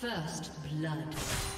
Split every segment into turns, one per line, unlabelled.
First blood.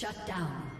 Shut down.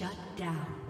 Shut down.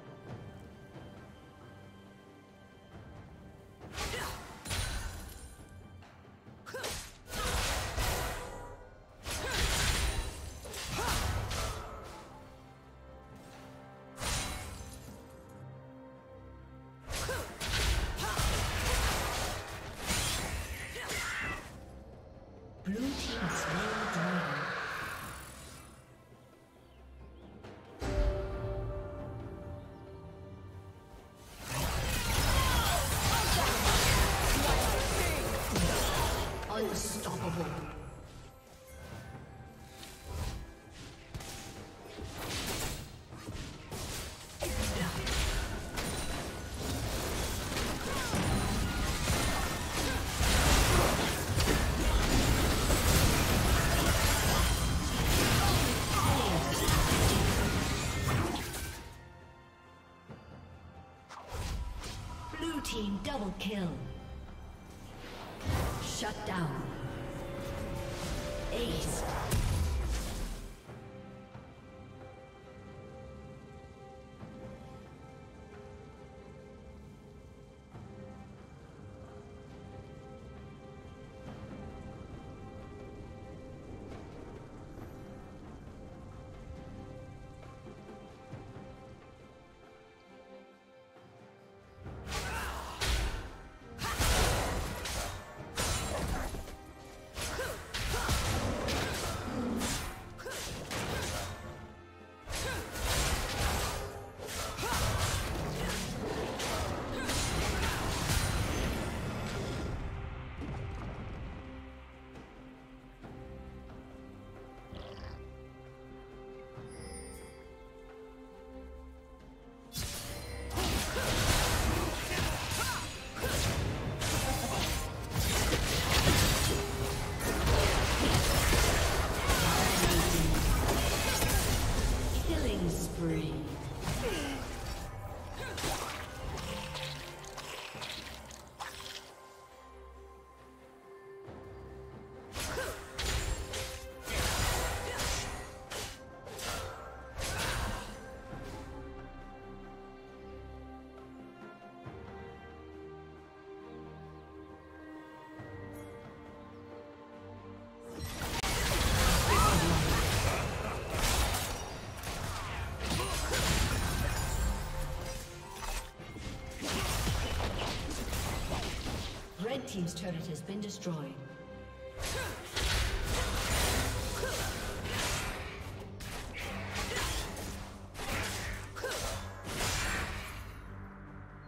Team's turret has been destroyed.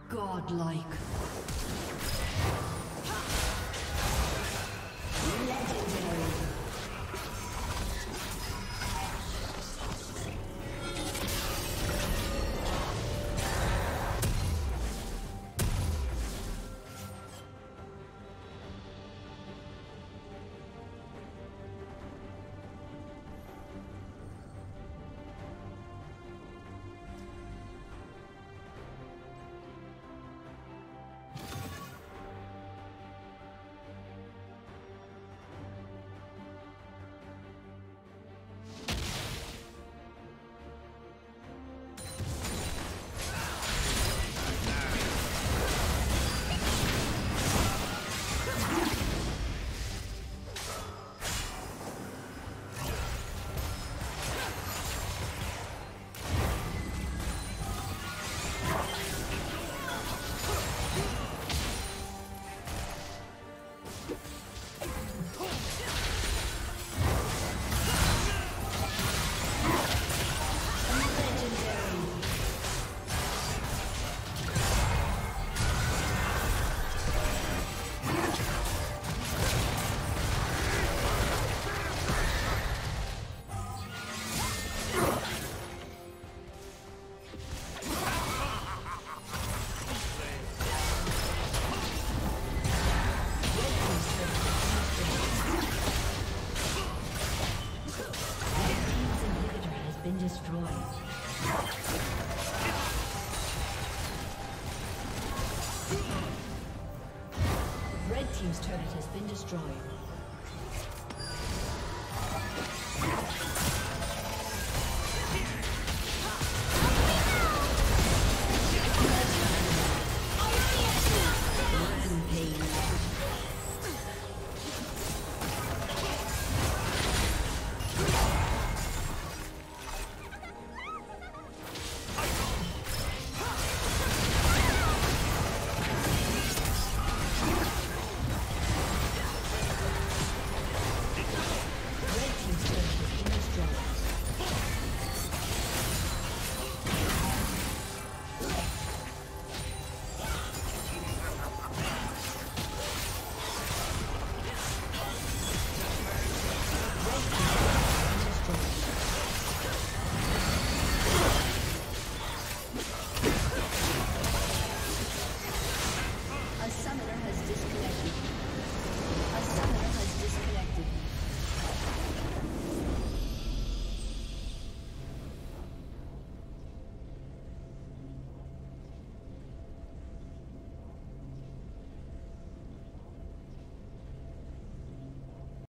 Godlike. Legendary.